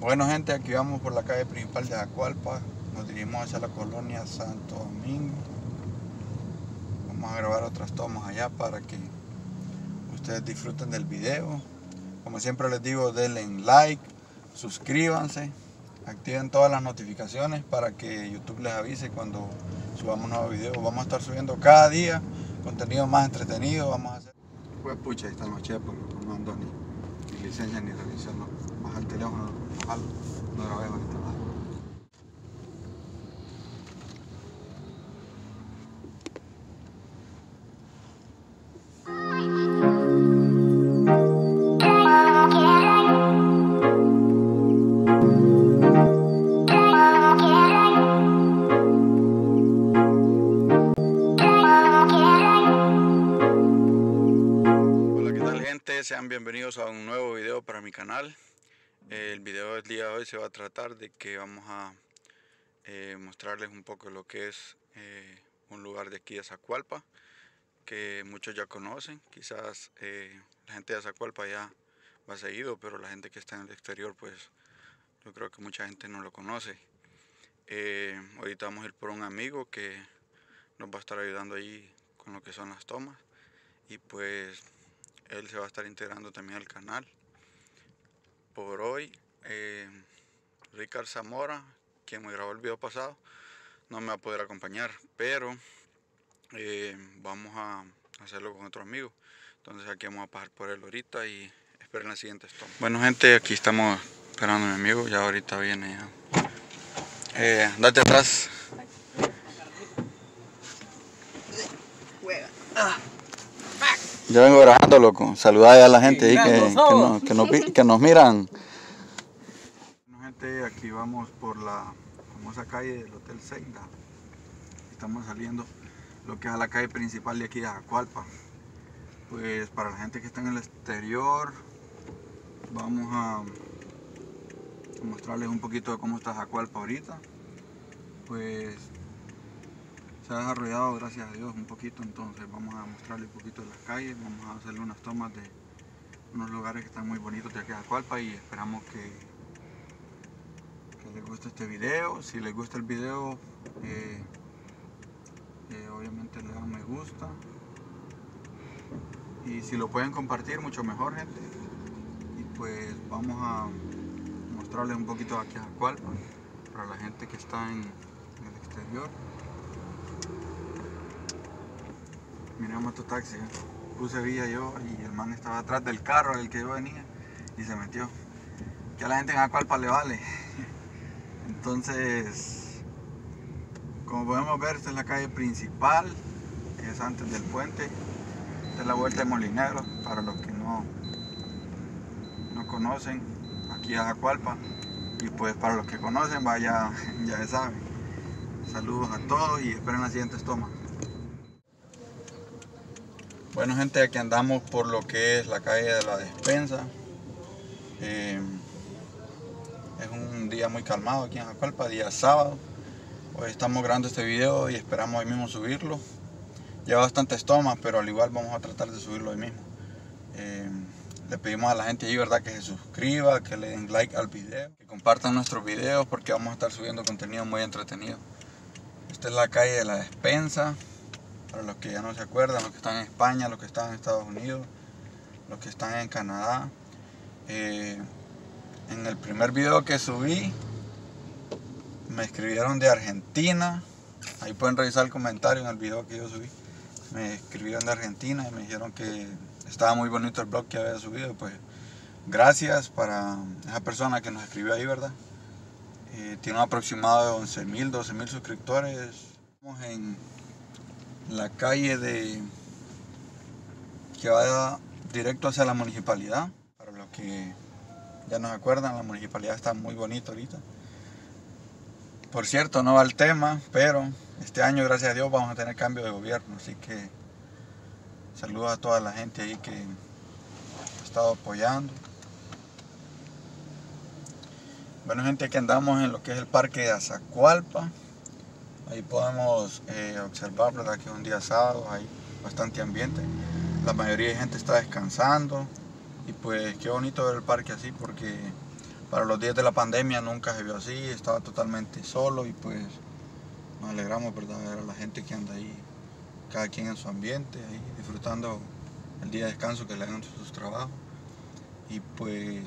Bueno gente, aquí vamos por la calle principal de Acualpa, nos dirigimos hacia la colonia Santo Domingo. Vamos a grabar otras tomas allá para que ustedes disfruten del video. Como siempre les digo, denle like, suscríbanse, activen todas las notificaciones para que YouTube les avise cuando subamos nuevos videos. Vamos a estar subiendo cada día contenido más entretenido. Vamos a hacer. Pues pucha, ahí están los chepos, no ando ni, ni licencia ni revisión. No. Baja el teléfono, no jalo, no grabé ahorita nada. Mi canal. El video del día de hoy se va a tratar de que vamos a eh, mostrarles un poco lo que es eh, un lugar de aquí de Zacualpa, que muchos ya conocen. Quizás eh, la gente de Zacualpa ya va seguido, pero la gente que está en el exterior, pues yo creo que mucha gente no lo conoce. Ahorita vamos a ir por un amigo que nos va a estar ayudando ahí con lo que son las tomas y pues él se va a estar integrando también al canal. Por hoy, eh, Zamora, quien me grabó el video pasado, no me va a poder acompañar, pero eh, vamos a hacerlo con otro amigo. Entonces aquí vamos a pasar por él ahorita y esperen las siguientes tomas. Bueno gente, aquí estamos esperando a mi amigo, ya ahorita viene ya. Eh, date atrás. Yo vengo grabando, loco. Saludar a la gente ahí que, que, nos, que, nos, que nos miran. Bueno, gente, aquí vamos por la famosa calle del Hotel Seiga. Estamos saliendo lo que es a la calle principal de aquí de Acualpa. Pues para la gente que está en el exterior, vamos a, a mostrarles un poquito de cómo está Acualpa ahorita. Pues se ha desarrollado, gracias a Dios, un poquito, entonces vamos a mostrarles un poquito de las calles, vamos a hacerle unas tomas de unos lugares que están muy bonitos de aquí a Acualpa y esperamos que, les guste este video. Si les gusta el video, eh, eh, obviamente le dan me gusta. Y si lo pueden compartir, mucho mejor, gente. Y pues vamos a mostrarles un poquito de aquí a Acualpa para la gente que está en el exterior. Miramos tu taxi, ¿eh? puse vía yo y el man estaba atrás del carro del que yo venía y se metió. Que a la gente en Acualpa le vale. Entonces, como podemos ver, esta es la calle principal, es antes del puente. Esta es la vuelta de Molinero, para los que no, no conocen, aquí a Acualpa. Y pues para los que conocen, vaya, ya saben. Saludos a todos y esperen las siguientes tomas. Bueno gente, aquí andamos por lo que es la calle de la despensa. Eh, es un día muy calmado aquí en Acualpa, día sábado. Hoy estamos grabando este video y esperamos hoy mismo subirlo. Lleva bastantes tomas, pero al igual vamos a tratar de subirlo hoy mismo. Eh, le pedimos a la gente ahí, ¿verdad? Que se suscriba, que le den like al video, que compartan nuestros videos porque vamos a estar subiendo contenido muy entretenido. Esta es la calle de la despensa. Para los que ya no se acuerdan, los que están en España, los que están en Estados Unidos, los que están en Canadá. Eh, en el primer video que subí, me escribieron de Argentina. Ahí pueden revisar el comentario en el video que yo subí. Me escribieron de Argentina y me dijeron que estaba muy bonito el blog que había subido. Pues gracias para esa persona que nos escribió ahí, ¿verdad? Eh, tiene un aproximado de 11 mil, 12 mil suscriptores. Estamos en la calle de que va directo hacia la municipalidad. Para los que ya nos acuerdan, la municipalidad está muy bonita ahorita. Por cierto, no va el tema, pero este año, gracias a Dios, vamos a tener cambio de gobierno. Así que saludos a toda la gente ahí que ha estado apoyando. Bueno, gente, aquí andamos en lo que es el parque de Azacualpa. Ahí podemos eh, observar, ¿verdad? Que es un día sábado, hay bastante ambiente. La mayoría de gente está descansando. Y pues qué bonito ver el parque así porque para los días de la pandemia nunca se vio así, estaba totalmente solo y pues nos alegramos ¿verdad? ver a la gente que anda ahí, cada quien en su ambiente, ahí disfrutando el día de descanso que le dan sus trabajos. Y pues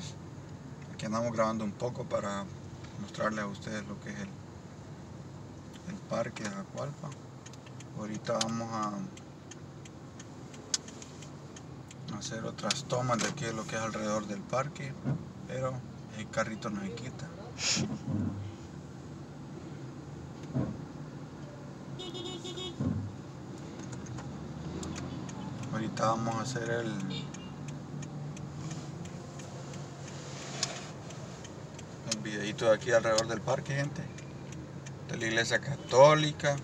aquí andamos grabando un poco para mostrarles a ustedes lo que es el, parque de Acualpa. Ahorita vamos a hacer otras tomas de aquí de lo que es alrededor del parque, pero el carrito no se quita. Ahorita vamos a hacer el el videito de aquí alrededor del parque, gente. De la iglesia católica.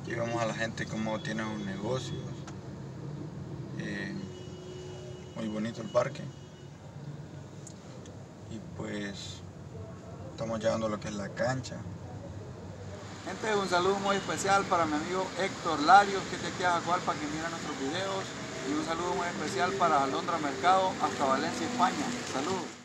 Aquí vemos a la gente cómo tiene sus negocios. Eh, muy bonito el parque. Y pues estamos llegando a lo que es la cancha. Gente, un saludo muy especial para mi amigo Héctor Larios, que es de aquí a Jacualpa, que mira nuestros videos. Y un saludo muy especial para Alondra Mercado, hasta Valencia, España. Saludos.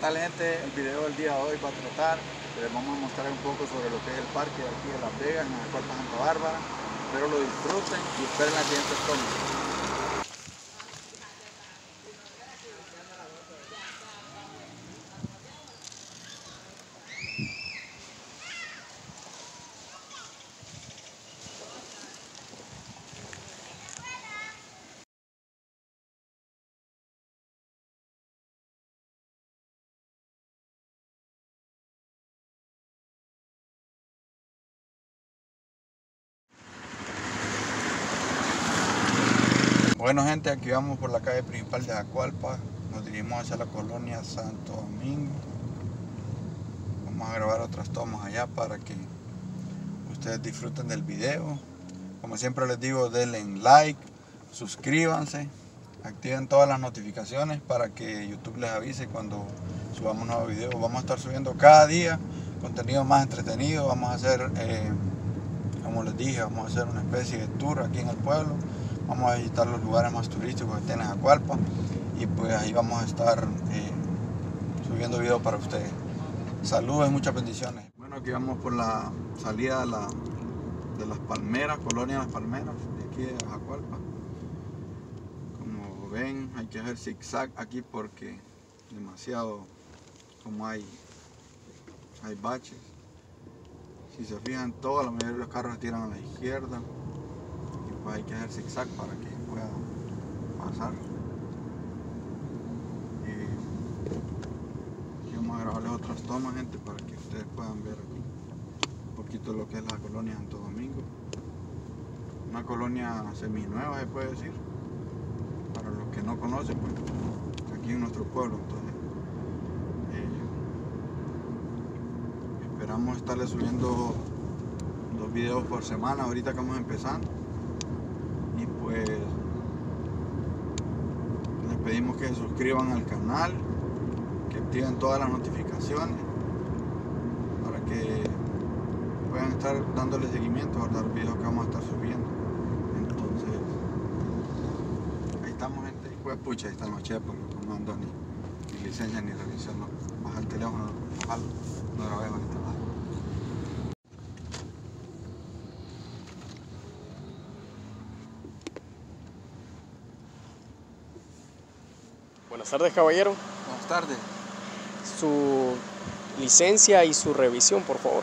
Tal gente? El video del día de hoy va a tratar, les vamos a mostrar un poco sobre lo que es el parque aquí de Las Vegas, en la Cuarta Santa Bárbara. Espero lo disfruten y esperen las siguientes tomas. Bueno gente, aquí vamos por la calle principal de Acualpa, nos dirigimos hacia la colonia Santo Domingo. Vamos a grabar otras tomas allá para que ustedes disfruten del video. Como siempre les digo, denle like, suscríbanse, activen todas las notificaciones para que YouTube les avise cuando subamos nuevos videos. Vamos a estar subiendo cada día contenido más entretenido. Vamos a hacer, eh, como les dije, vamos a hacer una especie de tour aquí en el pueblo vamos a visitar los lugares más turísticos que tiene Acualpa y pues ahí vamos a estar eh, subiendo videos para ustedes. Saludos y muchas bendiciones. Bueno, aquí vamos por la salida de, la, de las palmeras, colonia de las palmeras, de aquí de Acualpa. Como ven, hay que hacer zigzag aquí porque demasiado, como hay, hay baches. Si se fijan, toda la mayoría de los carros tiran a la izquierda hay que hacer zigzag para que pueda pasar. Y vamos a grabarles otras tomas, gente, para que ustedes puedan ver aquí un poquito lo que es la colonia Santo Domingo. Una colonia seminueva, se puede decir. Para los que no conocen, pues aquí en nuestro pueblo. Entonces, eh, esperamos estarle subiendo dos videos por semana ahorita que vamos empezando pues les pedimos que se suscriban al canal, que activen todas las notificaciones para que puedan estar dándole seguimiento a los videos que vamos a estar subiendo. Entonces, ahí estamos gente, pues pucha, ahí están los chepos, no ando ni, ni ni revisión, no. baja el teléfono, bajalo, no grabé ahorita. Buenas tardes, caballero. Buenas tardes. Su licencia y su revisión, por favor.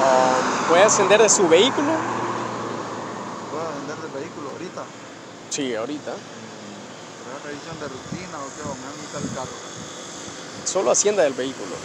Um, ¿Puede ascender de su vehículo? ¿Puedo ascender del vehículo ahorita? Sí, ahorita. ¿Pero revisión de rutina o qué? ¿O me han mitad el carro? Solo hacienda del vehículo.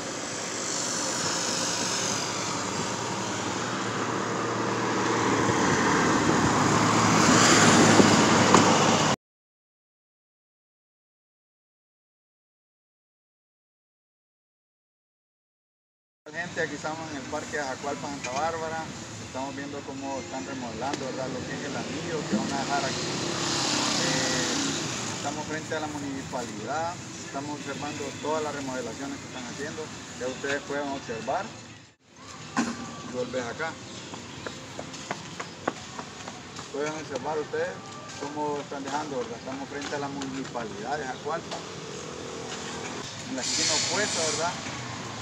Gente, aquí estamos en el parque de Acual, Santa Bárbara. Estamos viendo cómo están remodelando ¿verdad? lo que es el anillo que van a dejar aquí. Eh, estamos frente a la municipalidad, estamos observando todas las remodelaciones que están haciendo. Ya ustedes pueden observar. Vuelves acá. Pueden observar ustedes cómo están dejando, ¿verdad? Estamos frente a la municipalidad de Ajacualpa. En la esquina opuesta, ¿verdad?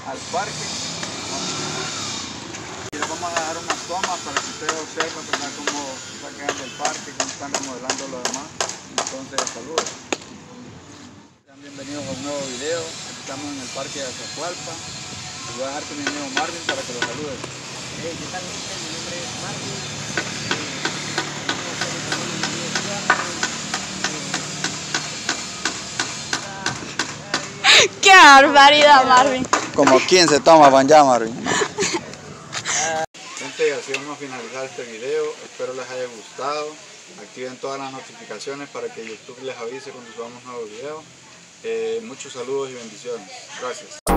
Al parque. Les vamos a dar unas tomas para que ustedes observen ¿verdad? cómo está quedando el parque, cómo están remodelando lo demás. Entonces, saludos. Sean bienvenidos a un nuevo video. Estamos en el parque de Azacualpa. Y voy a dejar con mi amigo Marvin para que lo salude. Hey, ¿qué tal gente? Mi nombre es Marvin. ¡Qué barbaridad, Marvin! Como quien se toma van ya, Marvin. Gente, así vamos a finalizar este video. Espero les haya gustado. Activen todas las notificaciones para que YouTube les avise cuando subamos nuevos videos. Eh, muchos saludos y bendiciones. Gracias.